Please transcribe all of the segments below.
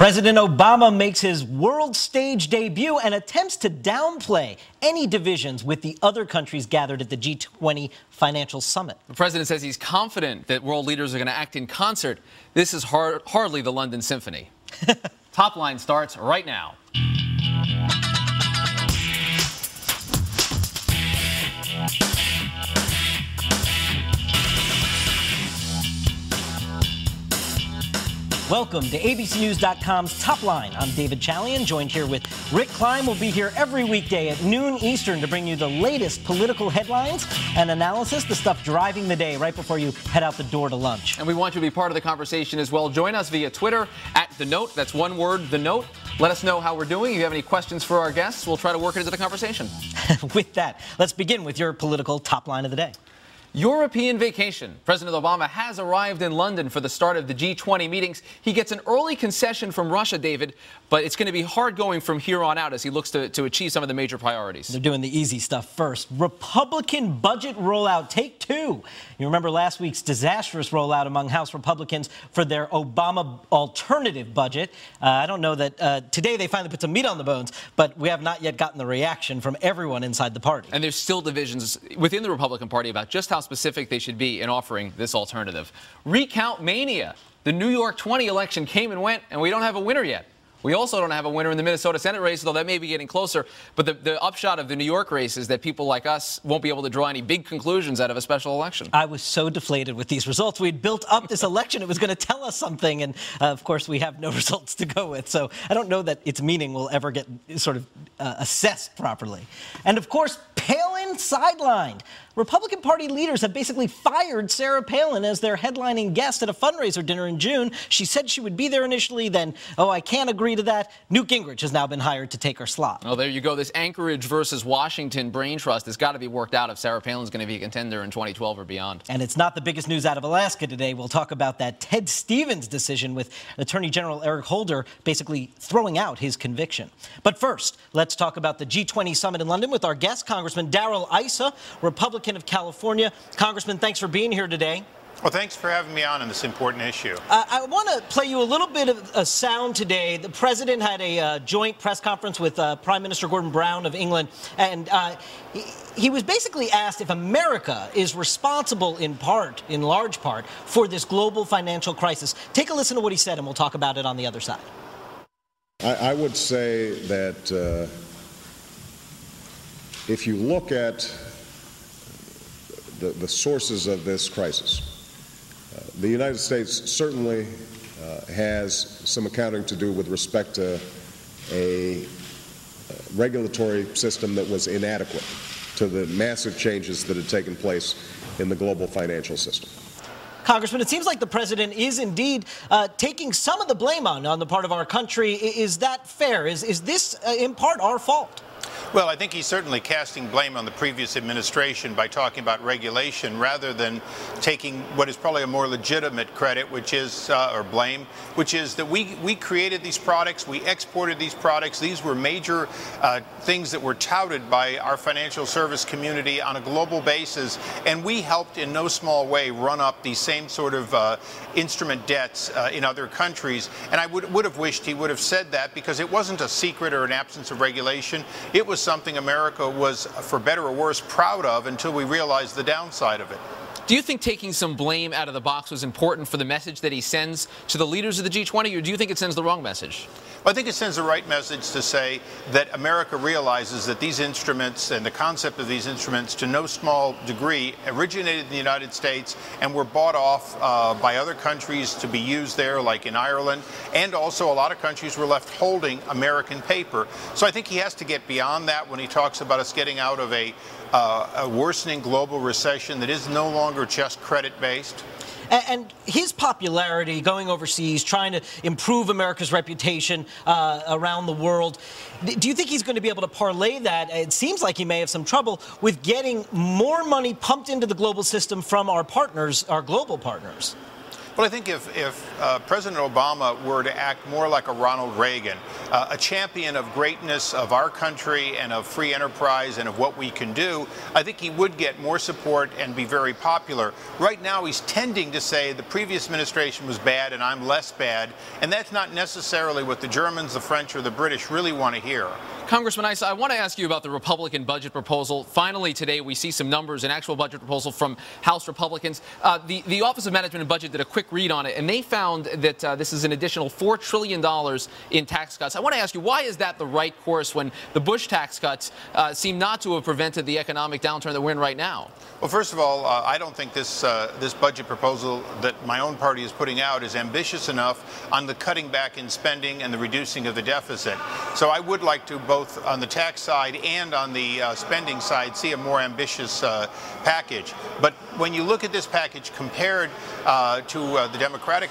President Obama makes his world stage debut and attempts to downplay any divisions with the other countries gathered at the G20 financial summit. The president says he's confident that world leaders are going to act in concert. This is hard, hardly the London Symphony. Top line starts right now. Welcome to ABCNews.com's Top Line. I'm David Chalian, joined here with Rick Klein. We'll be here every weekday at noon Eastern to bring you the latest political headlines and analysis, the stuff driving the day right before you head out the door to lunch. And we want you to be part of the conversation as well. Join us via Twitter at The Note. That's one word, The Note. Let us know how we're doing. If you have any questions for our guests, we'll try to work it into the conversation. with that, let's begin with your political top line of the day. European vacation. President Obama has arrived in London for the start of the G20 meetings. He gets an early concession from Russia, David, but it's going to be hard going from here on out as he looks to, to achieve some of the major priorities. They're doing the easy stuff first. Republican budget rollout, take two. You remember last week's disastrous rollout among House Republicans for their Obama alternative budget. Uh, I don't know that uh, today they finally put some meat on the bones, but we have not yet gotten the reaction from everyone inside the party. And there's still divisions within the Republican Party about just how how specific they should be in offering this alternative. Recount mania. The New York 20 election came and went, and we don't have a winner yet. We also don't have a winner in the Minnesota Senate race, though that may be getting closer. But the, the, upshot of the New York race is that people like us won't be able to draw any big conclusions out of a special election. I was so deflated with these results. We had built up this election. It was going to tell us something. And uh, of course, we have no results to go with. So I don't know that its meaning will ever get sort of uh, assessed properly. And of course, Palin sidelined. Republican Party leaders have basically fired Sarah Palin as their headlining guest at a fundraiser dinner in June. She said she would be there initially, then, oh, I can't agree to that. Newt Gingrich has now been hired to take her slot. Oh, there you go. This Anchorage versus Washington brain trust has got to be worked out if Sarah Palin is going to be a contender in 2012 or beyond. And it's not the biggest news out of Alaska today. We'll talk about that Ted Stevens decision with Attorney General Eric Holder basically throwing out his conviction. But first, let's talk about the G20 summit in London with our guest, Congressman Darrell Issa, Republican Republican of California. Congressman, thanks for being here today. Well, thanks for having me on on this important issue. Uh, I want to play you a little bit of a sound today. The president had a uh, joint press conference with uh, Prime Minister Gordon Brown of England, and uh, he, he, was basically asked if America is responsible in part, in large part, for this global financial crisis. Take a listen to what he said, and we'll talk about it on the other side. I, I would say that uh, if you look at the, the sources of this crisis. Uh, the United States certainly uh, has some accounting to do with respect to a uh, regulatory system that was inadequate to the massive changes that had taken place in the global financial system. Congressman, it seems like the president is indeed uh, taking some of the blame on on the part of our country. Is that fair? Is, is this uh, in part our fault? Well, I think he's certainly casting blame on the previous administration by talking about regulation rather than taking what is probably a more legitimate credit, which is, uh, or blame, which is that we, we created these products, we exported these products. These were major uh, things that were touted by our financial service community on a global basis, and we helped in no small way run up these same sort of uh, instrument debts uh, in other countries. And I would, would have wished he would have said that because it wasn't a secret or an absence of regulation. It was something America was, for better or worse, proud of until we realized the downside of it. Do you think taking some blame out of the box was important for the message that he sends to the leaders of the G20, or do you think it sends the wrong message? Well, I think it sends the right message to say that America realizes that these instruments and the concept of these instruments, to no small degree, originated in the United States and were bought off uh, by other countries to be used there, like in Ireland. And also, a lot of countries were left holding American paper. So I think he has to get beyond that when he talks about us getting out of a, uh, a worsening global recession that is no longer just credit based. And, and his popularity going overseas, trying to improve America's reputation uh, around the world, do you think he's going to be able to parlay that? It seems like he may have some trouble with getting more money pumped into the global system from our partners, our global partners. Well, I think if, if uh, President Obama were to act more like a Ronald Reagan, uh, a champion of greatness of our country and of free enterprise and of what we can do, I think he would get more support and be very popular. Right now, he's tending to say the previous administration was bad and I'm less bad, and that's not necessarily what the Germans, the French, or the British really want to hear. Congressman Issa, I want to ask you about the Republican budget proposal. Finally, today we see some numbers, an actual budget proposal from House Republicans. Uh, the, the Office of Management and Budget did a quick read on it, and they found that uh, this is an additional $4 trillion in tax cuts. I want to ask you, why is that the right course when the Bush tax cuts uh, seem not to have prevented the economic downturn that we're in right now? Well, first of all, uh, I don't think this uh, this budget proposal that my own party is putting out is ambitious enough on the cutting back in spending and the reducing of the deficit. So I would like to both on the tax side and on the uh, spending side see a more ambitious uh, package. But when you look at this package compared to uh, the Democratic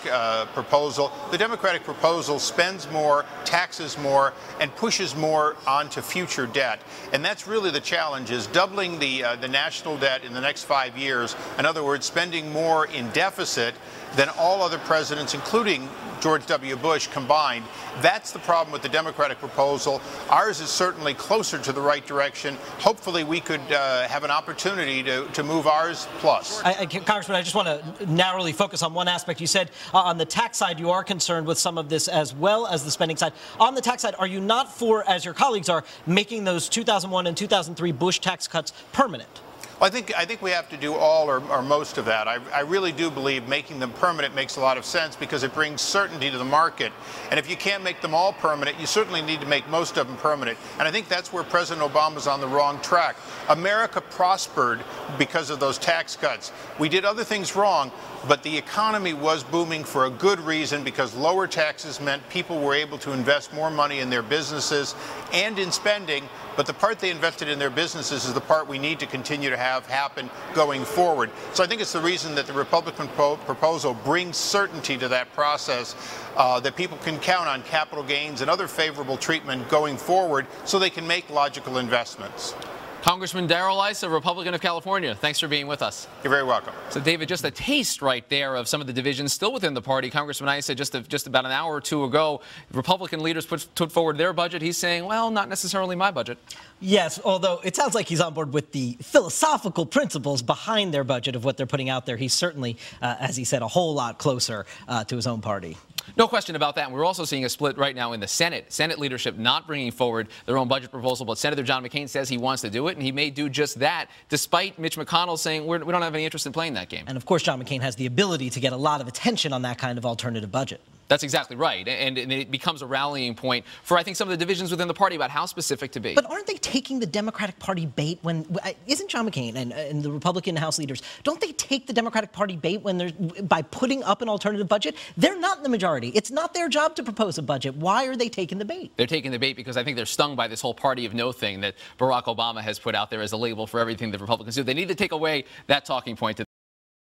proposal, the Democratic proposal spends more, taxes more, and pushes more onto future debt. And that's really the challenge: is doubling the the national debt in the the next five years. In other words, spending more in deficit than all other presidents, including George W. Bush combined. That's the problem with the Democratic proposal. Ours is certainly closer to the right direction. Hopefully, we could uh, have an opportunity to, to move ours plus. I, I, Congressman, I just want to narrowly focus on one aspect. You said uh, on the tax side, you are concerned with some of this as well as the spending side. On the tax side, are you not for, as your colleagues are, making those 2001 and 2003 Bush tax cuts permanent? Well, I think I think we have to do all or, or most of that. I, I, really do believe making them permanent makes a lot of sense because it brings certainty to the market. And if you can't make them all permanent, you certainly need to make most of them permanent. And I think that's where President Obama's on the wrong track. America prospered because of those tax cuts. We did other things wrong, but the economy was booming for a good reason because lower taxes meant people were able to invest more money in their businesses and in spending. But the part they invested in their businesses is the part we need to continue to have happen going forward. So I think it's the reason that the Republican pro proposal brings certainty to that process, uh, that people can count on capital gains and other favorable treatment going forward so they can make logical investments. Congressman Darrell Issa, Republican of California, thanks for being with us. You're very welcome. So, David, just a taste right there of some of the divisions still within the party. Congressman Issa, just, a, just about an hour or two ago, Republican leaders put, put forward their budget. He's saying, well, not necessarily my budget. Yes, although it sounds like he's on board with the philosophical principles behind their budget of what they're putting out there. He's certainly, uh, as he said, a whole lot closer uh, to his own party. No question about that. And we're also seeing a split right now in the Senate. Senate leadership not bringing forward their own budget proposal, but Senator John McCain says he wants to do it, and he may do just that, despite Mitch McConnell saying we don't have any interest in playing that game. And of course, John McCain has the ability to get a lot of attention on that kind of alternative budget. That's exactly right. And, and, it becomes a rallying point for, I think, some of the divisions within the party about how specific to be. But aren't they taking the Democratic Party bait when, isn't John McCain and, uh, and the Republican House leaders, don't they take the Democratic Party bait when they're, by putting up an alternative budget? They're not in the majority. It's not their job to propose a budget. Why are they taking the bait? They're taking the bait because I think they're stung by this whole party of no thing that Barack Obama has put out there as a label for everything the Republicans do. They need to take away that talking point.